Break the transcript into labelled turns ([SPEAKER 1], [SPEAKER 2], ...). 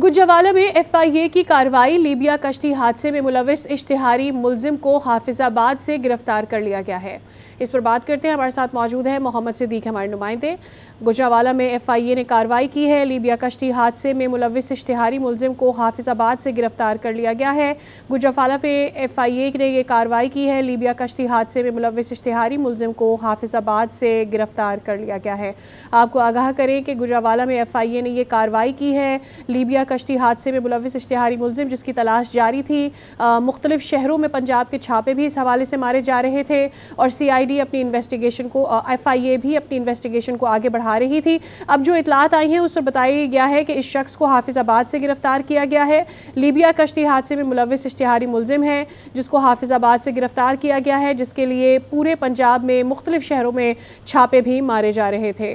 [SPEAKER 1] गुजरावाला में एफआईए की कार्रवाई, लीबिया कश्ती हादसे में मुलविस इश्तिहारी मुलजिम को हाफिजाबाद से गिरफ़्तार कर लिया गया है। इस पर बात करते हैं, हमारे साथ मौजूद है मोहम्मद सिद्दीक, हमारे नुमाइंदे। गुजरावाला में एफआईए ने कार्रवाई की है, लीबिया कश्ती हादसे में मुलविस इश्तिहारी मुलजिम को हाफिजाबाद से गिरफ़्तार कर लिया गया है। गुजरावाला पे एफआईए ने यह कार्रवाई की है, लीबिया कश्ती हादसे में मुलविस इश्तिहारी मुलजिम को हाफिजाबाद से गिरफ़्तार कर लिया गया है। आपको आगाह करें कि गुजरावाला में एफ़ आई ए ने यह कार्रवाई की है, लीबिया कश्ती हादसे में मुलविस इश्तिहारी मुलजिम जिसकी तलाश जारी थी। मुख्तलिफ़ शहरों में पंजाब के छापे भी इस हवाले से मारे जा रहे थे और सी आई डी अपनी इन्वेस्टिगेशन को एफ़ आई ए भी अपनी इन्वेस्टिगेशन को आगे बढ़ा रही थी। अब जो इतलात आई हैं, उस पर बताया गया है कि इस शख्स को हाफिजाबाद से गिरफ़्तार किया गया है। लीबिया कश्ती हादसे में मुलविस इश्तिहारी मुलजिम है, जिसको हाफिजाबाद से गिरफ़्तार किया गया है, जिसके लिए पूरे पंजाब में मुख्तलिफ़ शहरों में छापे भी मारे जा रहे थे।